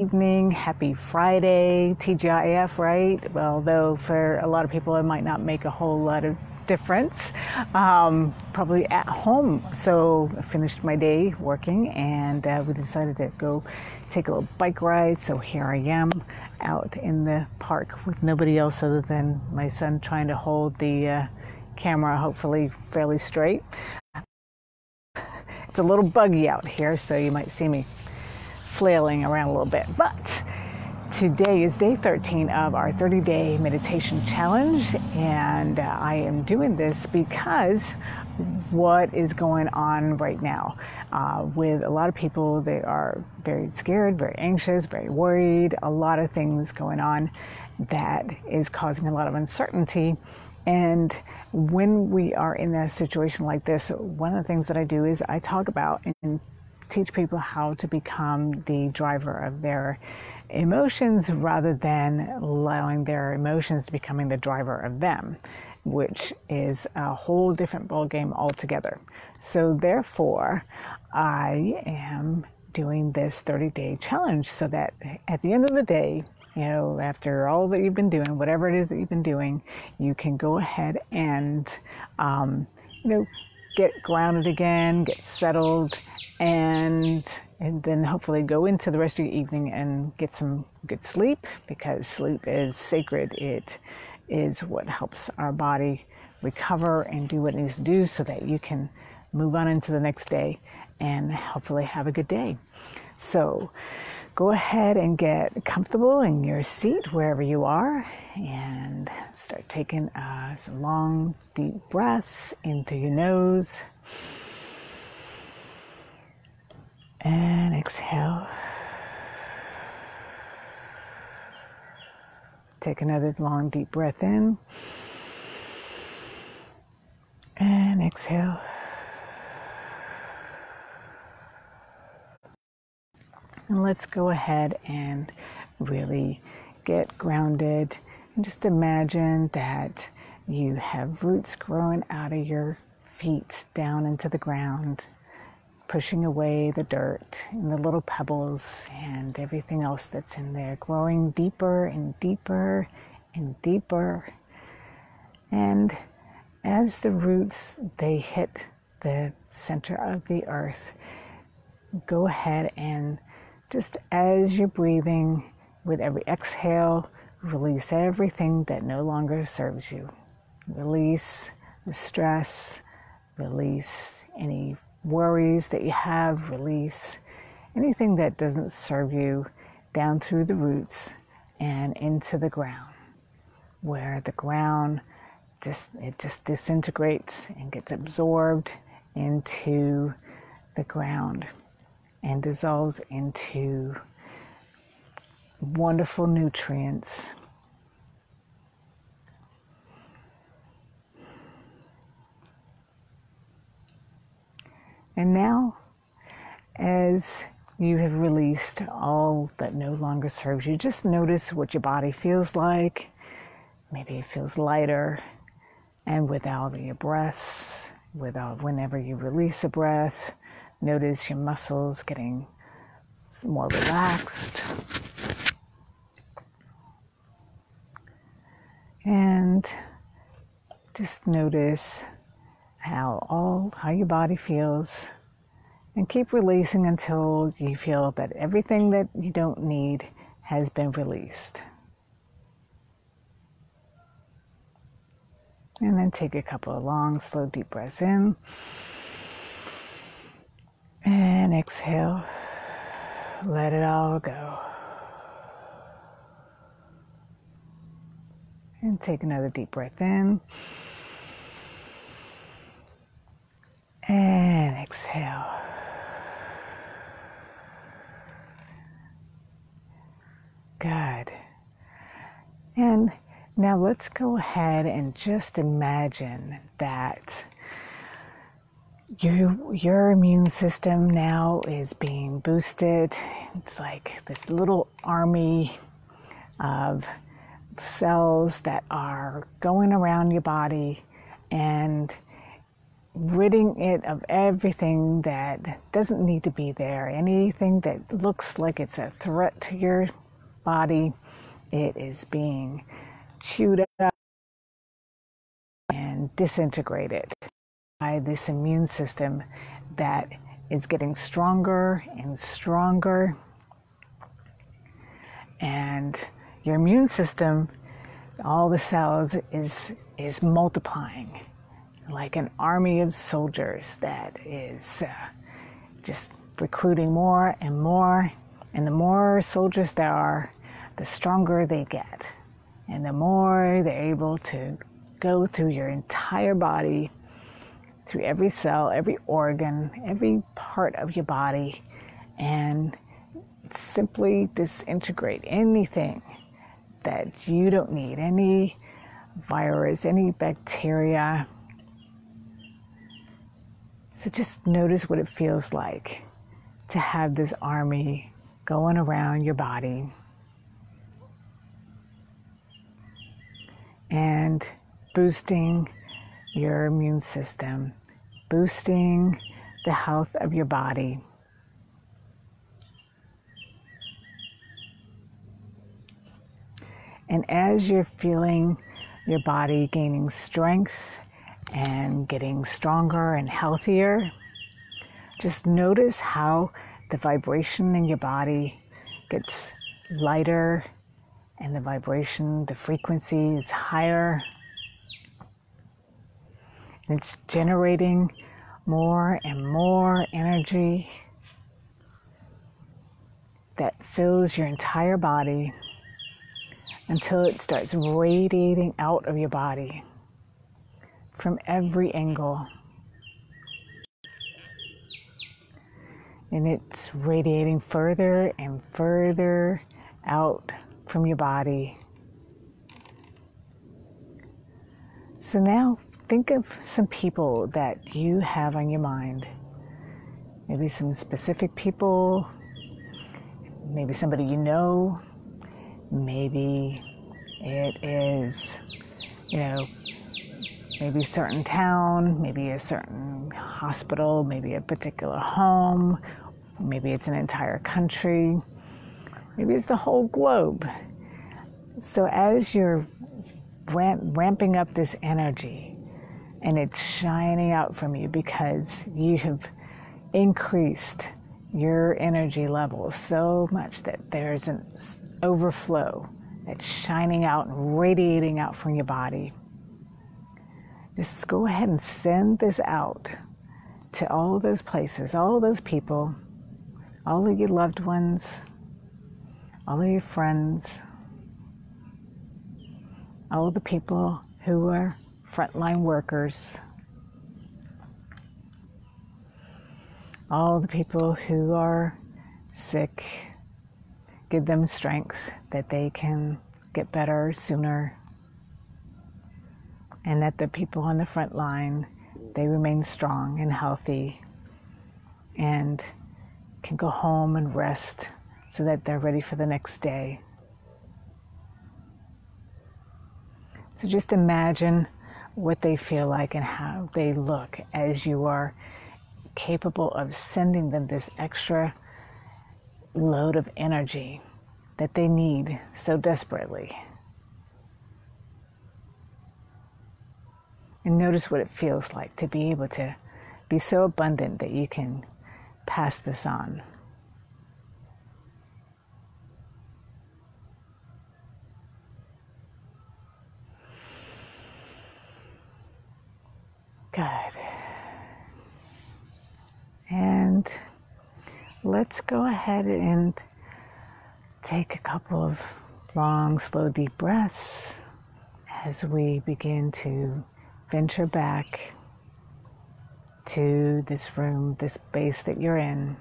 evening. Happy Friday, TGIF, right? Although for a lot of people, it might not make a whole lot of difference. Um, probably at home. So I finished my day working and uh, we decided to go take a little bike ride. So here I am out in the park with nobody else other than my son trying to hold the uh, camera, hopefully fairly straight. It's a little buggy out here, so you might see me flailing around a little bit. But today is day 13 of our 30 day meditation challenge, and uh, I am doing this because what is going on right now uh, with a lot of people, they are very scared, very anxious, very worried, a lot of things going on that is causing a lot of uncertainty. And when we are in a situation like this, one of the things that I do is I talk about and teach people how to become the driver of their emotions rather than allowing their emotions to becoming the driver of them, which is a whole different ballgame altogether. So therefore, I am doing this 30 day challenge so that at the end of the day, you know, after all that you've been doing, whatever it is that you've been doing, you can go ahead and, um, you know, get grounded again, get settled, and and then hopefully go into the rest of your evening and get some good sleep because sleep is sacred. It is what helps our body recover and do what it needs to do so that you can move on into the next day and hopefully have a good day. So go ahead and get comfortable in your seat wherever you are and start taking uh, some long, deep breaths into your nose And exhale. Take another long, deep breath in. And exhale. And let's go ahead and really get grounded. And just imagine that you have roots growing out of your feet down into the ground pushing away the dirt and the little pebbles and everything else that's in there, growing deeper and deeper and deeper. And as the roots they hit the center of the earth, go ahead and just as you're breathing, with every exhale, release everything that no longer serves you. Release the stress, release any worries that you have, release anything that doesn't serve you down through the roots and into the ground, where the ground just it just disintegrates and gets absorbed into the ground and dissolves into wonderful nutrients And now, as you have released all that no longer serves you, just notice what your body feels like. Maybe it feels lighter. And with all your breaths, with all, whenever you release a breath, notice your muscles getting more relaxed. And just notice how all how your body feels and keep releasing until you feel that everything that you don't need has been released. And then take a couple of long, slow, deep breaths in. And exhale. Let it all go. And take another deep breath in. And exhale. Good. And now let's go ahead and just imagine that your, your immune system now is being boosted. It's like this little army of cells that are going around your body and ridding it of everything that doesn't need to be there, anything that looks like it's a threat to your body, it is being chewed up and disintegrated by this immune system that is getting stronger and stronger. And your immune system, all the cells, is, is multiplying like an army of soldiers that is uh, just recruiting more and more. And the more soldiers there are, the stronger they get. And the more they're able to go through your entire body, through every cell, every organ, every part of your body, and simply disintegrate anything that you don't need, any virus, any bacteria, so just notice what it feels like to have this army going around your body. And boosting your immune system, boosting the health of your body. And as you're feeling your body gaining strength and getting stronger and healthier. Just notice how the vibration in your body gets lighter and the vibration, the frequency is higher. It's generating more and more energy that fills your entire body until it starts radiating out of your body from every angle. And it's radiating further and further out from your body. So now think of some people that you have on your mind. Maybe some specific people, maybe somebody you know, maybe it is, you know, maybe a certain town, maybe a certain hospital, maybe a particular home, maybe it's an entire country, maybe it's the whole globe. So as you're ramp, ramping up this energy and it's shining out from you because you have increased your energy levels so much that there's an overflow that's shining out and radiating out from your body. Just go ahead and send this out to all those places, all those people, all of your loved ones, all of your friends, all the people who are frontline workers, all the people who are sick. Give them strength that they can get better sooner and that the people on the front line they remain strong and healthy and can go home and rest so that they're ready for the next day. So just imagine what they feel like and how they look as you are capable of sending them this extra load of energy that they need so desperately. And notice what it feels like to be able to be so abundant that you can pass this on. Good. And let's go ahead and take a couple of long, slow, deep breaths as we begin to venture back to this room, this space that you're in.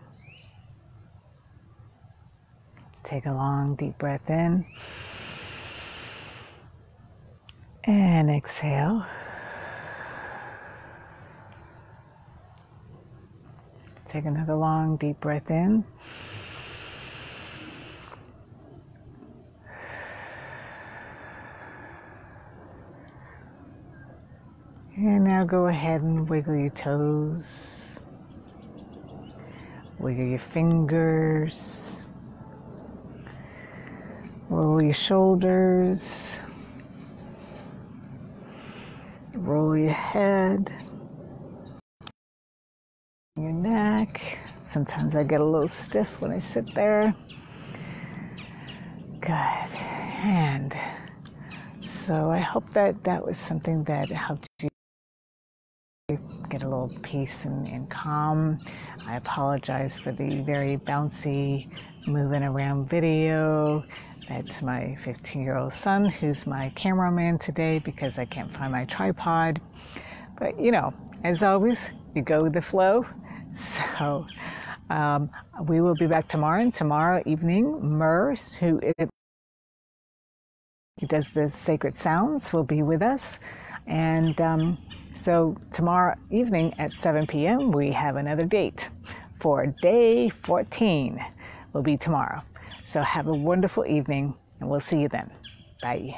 Take a long, deep breath in and exhale. Take another long, deep breath in. And now go ahead and wiggle your toes, wiggle your fingers, roll your shoulders, roll your head, your neck. Sometimes I get a little stiff when I sit there. Good. And so I hope that that was something that helped you get a little peace and, and calm. I apologize for the very bouncy moving around video. That's my 15 year old son who's my cameraman today because I can't find my tripod. But you know, as always, you go with the flow. So um, we will be back tomorrow. And tomorrow evening, Murs, who does the sacred sounds, will be with us. And um, so tomorrow evening at 7 p.m., we have another date for day 14. Will be tomorrow. So have a wonderful evening, and we'll see you then. Bye.